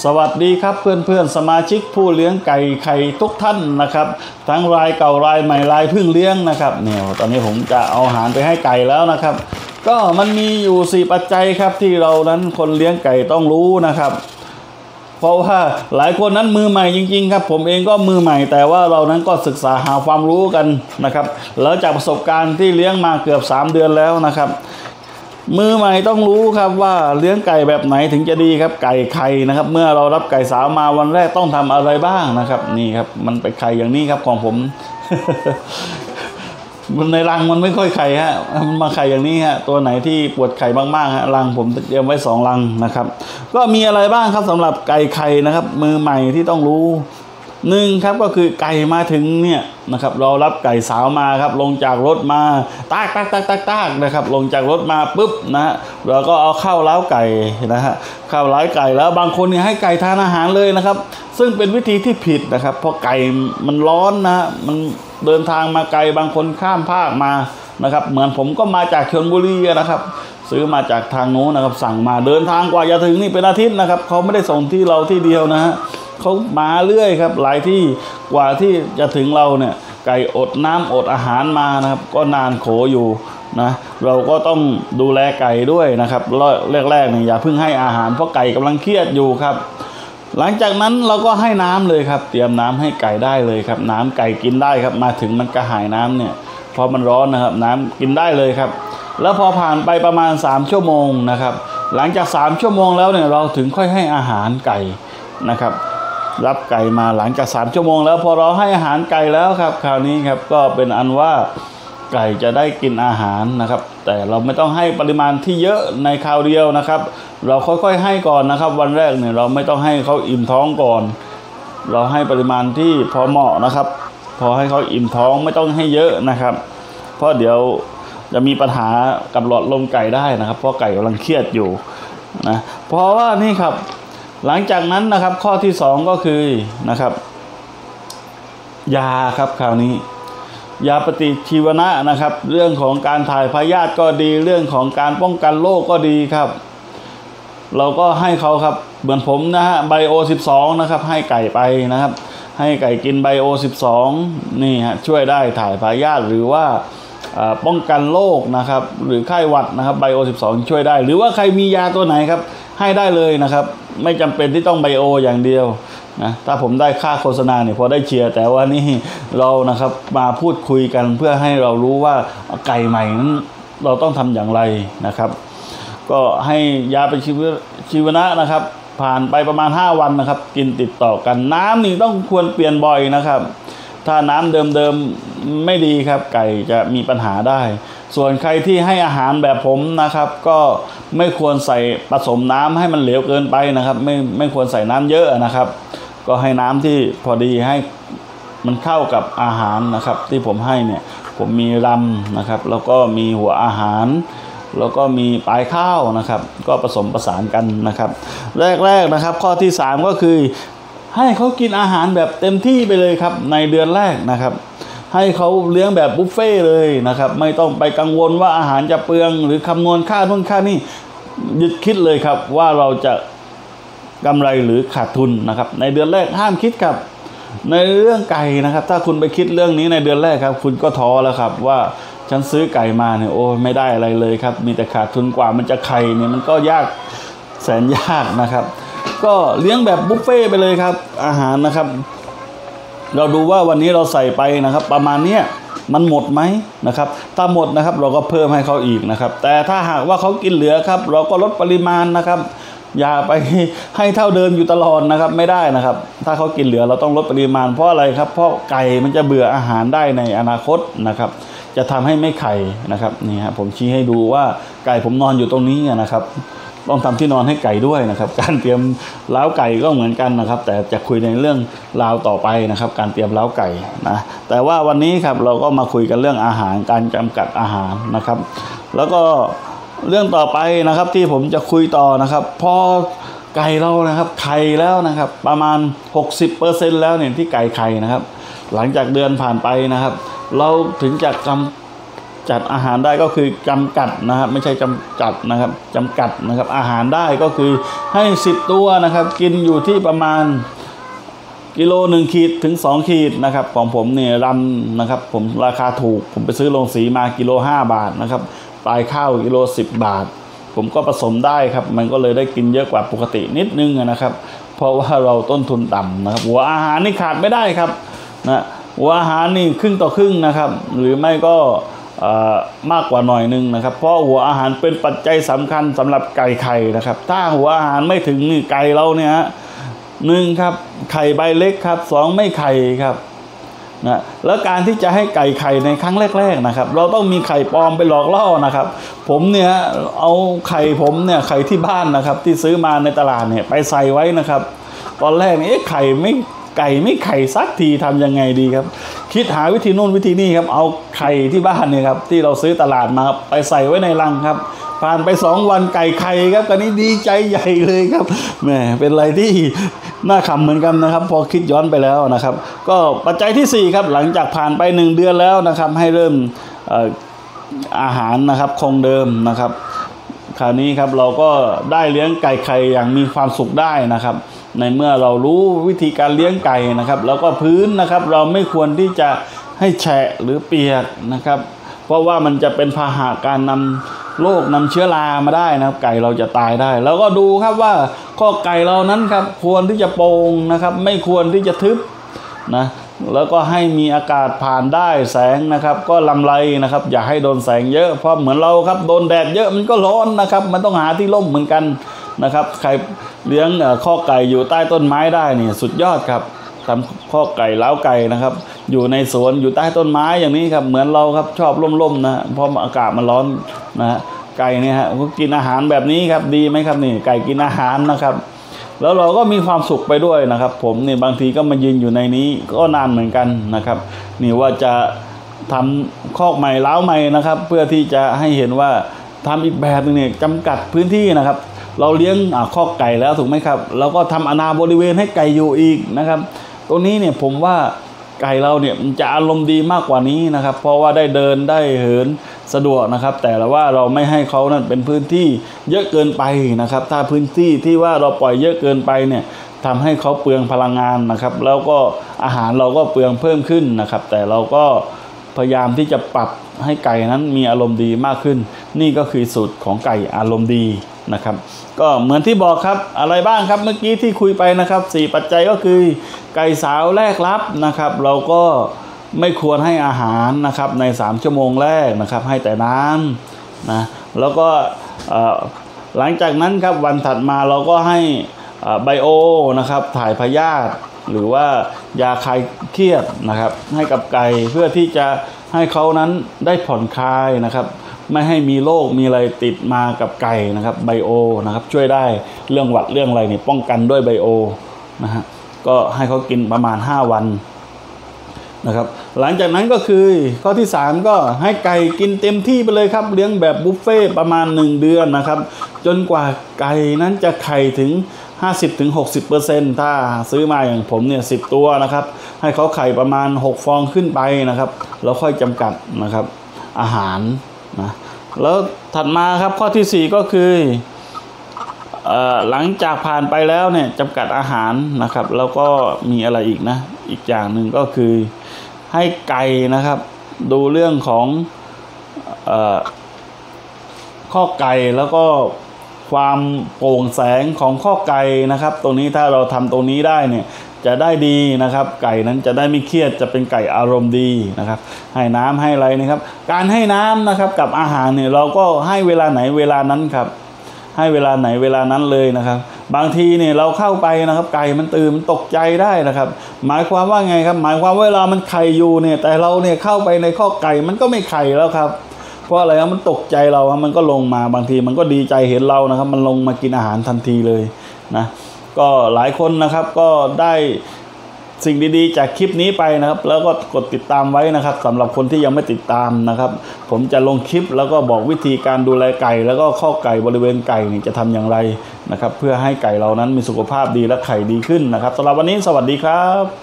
สวัสดีครับเพื่อนๆสมาชิกผู้เลี้ยงไก่ไข่ทุกท่านนะครับ ทั้งรายเก่ารายใหม่รายเพิ่งเลี้ยงนะครับเนี่ยตอนนี้ผมจะเอาอาหารไปให้ไก่แล้วนะครับ ก็มันมีอยู่สี่ปัจจัยครับที่เรานั้นคนเลี้ยงไก่ต้องรู้นะครับ เพราะว่าหลายคนนั้นมือใหม่จริง ๆ ครับ ผมเองก็มือใหม่ แต่ว่าเรานั้นก็ศึกษาหาความรู้กันนะครับ แล้วจากประสบการณ์ที่เลี้ยงมาเกือบ 3 เดือนแล้วนะครับ มือใหม่ต้องรู้ครับว่าเลี้ยงไก่แบบไหนถึงจะดีครับไก่ไข่นะครับ เมื่อเรารับไก่สาวมาวันแรกต้องทำอะไรบ้างนะครับ นี่ครับ มันไปไข่อย่างนี้ครับของผมมันในรังมันไม่ค่อยไข่ฮะมันมาไข่อย่างนี้ฮะตัวไหนที่ปวดไข่มากๆฮะรังผมเตรียมไว้สองรังนะครับ ก็มีอะไรบ้างครับสำหรับไก่ไข่นะครับ มือใหม่ที่ต้องรู้ หนึ่งครับก็คือไก่มาถึงเนี่ยนะครับเรารับไก่สาวมาครับลงจากรถมาตากตากตากตากตากนะครับลงจากรถมาปุ๊บนะฮะเราก็เอาข้าวเล้าไก่นะฮะข้าวเล้าไก่แล้วบางคนเนี่ยให้ไก่ทานอาหารเลยนะครับ ซึ่งเป็นวิธีที่ผิดนะครับเพราะไก่มันร้อนนะมันเดินทางมาไกลบางคนข้ามภาคมานะครับเหมือนผมก็มาจากชลบุรีนะครับ ซื้อมาจากทางโน้นนะครับสั่งมาเดินทางกว่าจะถึงนี่เป็นอาทิตย์นะครับเขาไม่ได้ส่งที่เราที่เดียวนะฮะ เขามาเรื่อยครับ หลายที่กว่าที่จะถึงเราเนี่ยไก่อดน้ำอดอาหารมานะครับ ก็นานโขอยู่นะเราก็ต้องดูแลไก่ด้วยนะครับแรกๆเนี่ยอย่าเพิ่งให้อาหารเพราะไก่กำลังเครียดอยู่ครับ หลังจากนั้นเราก็ให้น้ำเลยครับ เตรียมน้ำให้ไก่ได้เลยครับ น้ำไก่กินได้ครับ มาถึงมันกระหายน้ำเนี่ยพอมันร้อนนะครับ น้ำกินได้เลยครับ แล้วพอผ่านไปประมาณ 3 ชั่วโมงนะครับ หลังจาก 3 ชั่วโมงแล้วเนี่ยเราถึงค่อยให้อาหารไก่นะครับ รับไก่มาหลังจาก3ชั่วโมงแล้วพอเราให้อาหารไก่แล้วครับ คราวนี้ครับก็เป็นอันว่าไก่จะได้กินอาหารนะครับ แต่เราไม่ต้องให้ปริมาณที่เยอะในคราวเดียวนะครับ เราค่อยๆให้ก่อนนะครับ วันแรกเนี่ยเราไม่ต้องให้เขาอิ่มท้องก่อน เราให้ปริมาณที่พอเหมาะนะครับ พอให้เขาอิ่มท้องไม่ต้องให้เยอะนะครับ เพราะเดี๋ยวจะมีปัญหากับหลอดลมไก่ได้นะครับ เพราะไก่กำลังเครียดอยู่นะเพราะว่านี่ครับ หลังจากนั้นนะครับข้อที่สองก็คือนะครับ ยาครับคราวนี้ ยาปฏิชีวนะนะครับ เรื่องของการถ่ายพยาธิก็ดีเรื่องของการป้องกันโรคก็ดีครับ เราก็ให้เขาครับเหมือนผมนะฮะไบโอ12นะครับให้ไก่ไปนะครับ ให้ไก่กินไบโอ12นี่ฮะช่วยได้ถ่ายพยาธิหรือว่าป้องกันโรคนะครับ หรือไข้หวัดนะครับไบโอ12ช่วยได้ หรือว่าใครมียาตัวไหนครับ ให้ได้เลยนะครับ ไม่จำเป็นที่ต้องไบโออย่างเดียวนะถ้าผมได้ค่าโฆษณาเนี่ยพอได้เชียร์แต่ว่านี่เรานะครับมาพูดคุยกันเพื่อให้เรารู้ว่าไก่ใหม่นั้นเราต้องทำอย่างไรนะครับ ก็ให้ยาไปชีวชีวนะนะครับ ผ่านไปประมาณ 5 วันนะครับ กินติดต่อกันน้ำนี่ต้องควรเปลี่ยนบ่อยนะครับ ถ้าน้ำเดิมๆไม่ดีครับ ไก่จะมีปัญหาได้ ส่วนใครที่ให้อาหารแบบผมนะครับ ก็ไม่ควรใส่ผสมน้ำให้มันเหลวเกินไปนะครับ ไม่ไม่ควรใส่น้ำเยอะนะครับ ก็ให้น้ำที่พอดีให้มันเข้ากับอาหารนะครับ ที่ผมให้เนี่ยผมมีรำนะครับ แล้วก็มีหัวอาหาร แล้วก็มีปลายข้าวนะครับ ก็ผสมประสานกันนะครับ แรกๆนะครับ ข้อที่ 3 ก็คือให้เขากินอาหารแบบเต็มที่ไปเลยครับในเดือนแรกนะครับ ให้เขาเลี้ยงแบบบุฟเฟ่เลยนะครับ ไม่ต้องไปกังวลว่าอาหารจะเปลือง หรือคำนวณค่านู่นค่านี่ยึดคิดเลยครับว่าเราจะกำไรหรือขาดทุนนะครับ ในเดือนแรกห้ามคิดครับ ในเรื่องไก่นะครับ ถ้าคุณไปคิดเรื่องนี้ในเดือนแรกครับ คุณก็ท้อแล้วครับว่าฉันซื้อไก่มาเนี่ยโอ้ไม่ได้อะไรเลยครับ มีแต่ขาดทุนกว่ามันจะไข่เนี่ยมันก็ยากแสนยากนะครับ ก็เลี้ยงแบบบุฟเฟ่ไปเลยครับ อาหารนะครับ เราดูว่าวันนี้เราใส่ไปนะครับ ประมาณเนี้ยมันหมดไหมนะครับ ถ้าหมดนะครับเราก็เพิ่มให้เขาอีกนะครับ แต่ถ้าหากว่าเขากินเหลือครับ เราก็ลดปริมาณนะครับ อย่าไปให้เท่าเดิมอยู่ตลอดนะครับไม่ได้นะครับ ถ้าเขากินเหลือเราต้องลดปริมาณเพราะอะไรครับ เพราะไก่มันจะเบื่ออาหารได้ในอนาคตนะครับ จะทำให้ไม่ไข่นะครับนี่ฮะผมชี้ให้ดูว่าไก่ผมนอนอยู่ตรงนี้นะครับ ต้องทำที่นอนให้ไก่ด้วยนะครับ การเตรียมเล้าไก่ก็เหมือนกันนะครับ แต่จะคุยในเรื่องราวต่อไปนะครับ การเตรียมเล้าไก่นะแต่ว่าวันนี้ครับเราก็มาคุยกันเรื่องอาหารการจำกัดอาหารนะครับ แล้วก็เรื่องต่อไปนะครับที่ผมจะคุยต่อนะครับพอไก่เรานะครับไข่แล้วนะครับ ประมาณ 60%แล้วเนี่ยที่ไก่ไข่นะครับ หลังจากเดือนผ่านไปนะครับ เราถึงจะกำ จัดอาหารได้ก็คือจำกัดนะครับ ไม่ใช่จำกัดนะครับจำกัดนะครับ อาหารได้ก็คือให้ 10 ตัวนะครับ กินอยู่ที่ประมาณกิโลหนึ่งขีดถึง 2 ขีดนะครับ ของผมเนี่ยรำนะครับ ผมราคาถูก ผมไปซื้อโรงสีมากิโล 5 บาทนะครับปลายข้าวกิโล 10 บาท ผมก็ผสมได้ครับ มันก็เลยได้กินเยอะกว่าปกตินิดนึงนะครับ เพราะว่าเราต้นทุนต่ำนะครับ หัวอาหารนี่ขาดไม่ได้ครับนะหัวอาหารนี่ครึ่งต่อครึ่งนะครับ หรือไม่ก็ มากกว่าหน่อยนึงนะครับ เพราะหัวอาหารเป็นปัจจัยสำคัญสำหรับไก่ไข่นะครับ ถ้าหัวอาหารไม่ถึงนี่ไก่เราเนี่ยหนึ่งครับไข่ใบเล็กครับสองไม่ไข่ครับนะแล้วการที่จะให้ไก่ไข่ในครั้งแรก ๆนะครับ เราต้องมีไข่ปลอมไปหลอกล่อนะครับ ผมเนี่ยเอาไข่ผมเนี่ยไข่ที่บ้านนะครับ ที่ซื้อมาในตลาดเนี่ยไปใส่ไว้นะครับ ตอนแรกนี่เอ๊ะไข่ไม่ไก่ไม่ไข่สักทีทำยังไงดีครับ คิดหาวิธีโน่นวิธีนี้ครับ เอาไข่ที่บ้านเนี่ยครับที่เราซื้อตลาดมาครับไปใส่ไว้ในรังครับ ผ่านไปสองวันไก่ไข่ครับกันนี้ดีใจใหญ่เลยครับแหมเป็นอะไรที่น่าขำเหมือนกันนะครับ พอคิดย้อนไปแล้วนะครับ ก็ปัจจัยที่สี่ครับ หลังจากผ่านไปหนึ่งเดือนแล้วนะครับ ให้เริ่มอาหารนะครับคงเดิมนะครับ คราวนี้ครับเราก็ได้เลี้ยงไก่ไข่อย่างมีความสุขได้นะครับ ในเมื่อเรารู้วิธีการเลี้ยงไก่นะครับ แล้วก็พื้นนะครับ เราไม่ควรที่จะให้แฉะหรือเปียกนะครับ เพราะว่ามันจะเป็นพาหะการนำโรคนำเชื้อรามาได้นะครับ ไก่เราจะตายได้ แล้วก็ดูครับว่าข้อไก่เรานั้นครับ ควรที่จะโปร่งนะครับ ไม่ควรที่จะทึบนะแล้วก็ให้มีอากาศผ่านได้แสงนะครับ ก็ลำไรนะครับ อย่าให้โดนแสงเยอะเพราะเหมือนเราครับโดนแดดเยอะมันก็ร้อนนะครับ มันต้องหาที่ร่มเหมือนกัน นะครับ ใครเลี้ยงข้อไก่อยู่ใต้ต้นไม้ได้นี่สุดยอดครับทำข้อไก่เล้าไก่นะครับ อยู่ในสวนอยู่ใต้ต้นไม้อย่างนี้ครับเหมือนเราครับชอบร่มๆนะเพราะอากาศมันร้อนนะฮะไก่เนี่ยฮะก็กินอาหารแบบนี้ครับดีไหมครับนี่ไก่กินอาหารนะครับ แล้วเราก็มีความสุขไปด้วยนะครับ ผมเนี่ยบางทีก็มายืนอยู่ในนี้ก็นานเหมือนกันนะครับ นี่ว่าจะทำคอกใหม่เล้าใหม่นะครับ เพื่อที่จะให้เห็นว่าทำอีกแบบหนึงเนี่ยจำกัดพื้นที่นะครับ เราเลี้ยงอ่าคอไก่แล้วถูกไหมครับ เราก็ทำอนาบริเวณให้ไก่อยู่อีกนะครับ ตรงนี้เนี่ยผมว่าไก่เราเนี่ยมันจะอารมณ์ดีมากกว่านี้นะครับ เพราะว่าได้เดินได้เหินสะดวกนะครับ แต่ละว่าเราไม่ให้เขานั้นเป็นพื้นที่เยอะเกินไปนะครับ ถ้าพื้นที่ที่ว่าเราปล่อยเยอะเกินไปเนี่ยทำให้เขาเปลืองพลังงานนะครับ แล้วก็อาหารเราก็เปลืองเพิ่มขึ้นนะครับ แต่เราก็พยายามที่จะปรับให้ไก่นั้นมีอารมณ์ดีมากขึ้น นี่ก็คือสูตรของไก่อารมณ์ดี นะครับ ก็เหมือนที่บอกครับอะไรบ้างครับเมื่อกี้ที่คุยไปนะครับสี่ปัจจัยก็คือ ไก่สาวแรกรับนะครับ เราก็ไม่ควรให้อาหารนะครับใน 3 ชั่วโมงแรกนะครับ ให้แต่น้ำนะแล้วก็หลังจากนั้นครับวันถัดมาเราก็ให้ไบโอนะครับถ่ายพยาธิหรือว่ายาคลายเครียดนะครับ ให้กับไก่เพื่อที่จะให้เขานั้นได้ผ่อนคลายนะครับ ไม่ให้มีโรคมีอะไรติดมากับไก่นะครับไบโอนะครับช่วยได้เรื่องหวัดเรื่องอะไรเนี่ยป้องกันด้วยไบโอนะฮะก็ให้เขากินประมาณ 5 วันนะครับหลังจากนั้นก็คือข้อที่ 3 ก็ให้ไก่กินเต็มที่ไปเลยครับ เลี้ยงแบบบุฟเฟ่ประมาณ 1 เดือนนะครับ จนกว่าไก่นั้นจะไข่ถึง 50-60%ถ้าซื้อมาอย่างผมเนี่ย10ตัวนะครับ ให้เขาไข่ประมาณ 6 ฟองขึ้นไปนะครับ แล้วค่อยจำกัดนะครับ อาหาร นะแล้วถัดมาครับข้อทีสี่4 ก็คืออหลังจากผ่านไปแล้วเนี่ยจำกัดอาหารนะครับ แล้วก็มีอะไรอีกนะ อีกอย่างหนึ่งก็คือให้ไก่นะครับ ดูเรื่องของเอ่อข้อไก่แล้วก็ความโปร่งแสงของข้อไก่นะครับ ตรงนี้ถ้าเราทำตรงนี้ได้เนี่ย จะได้ดีนะครับ ไก่นั้นจะได้ไม่เครียดจะเป็นไก่อารมณ์ดีนะครับ ให้น้ำให้อะไรนะครับ การให้น้ำนะครับกับอาหารเนี่ยเราก็ให้เวลาไหนเวลานั้นครับ ให้เวลาไหนเวลานั้นเลยนะครับ บางทีเนี่ยเราเข้าไปนะครับ ไก่มันตื่นมันตกใจได้นะครับ หมายความว่าไงครับ หมายความว่าเวลามันไข่อยู่เนี่ย แต่เราเนี่ยเข้าไปในข้อไก่มันก็ไม่ไข่แล้วครับเพราะอะไรครับมันตกใจเราครับมันก็ลงมาบางทีมันก็ดีใจเห็นเรานะครับ มันลงมากินอาหารทันทีเลยนะ ก็หลายคนนะครับก็ได้สิ่งดีๆ จากคลิปนี้ไปนะครับ แล้วก็กดติดตามไว้นะครับสำหรับคนที่ยังไม่ติดตามนะครับ ผมจะลงคลิปแล้วก็บอกวิธีการดูแลไก่ แล้วก็ข้อไก่บริเวณไก่นี่จะทำอย่างไรนะครับ เพื่อให้ไก่เรานั้นมีสุขภาพดีและไข่ดีขึ้นนะครับสำหรับวันนี้สวัสดีครับ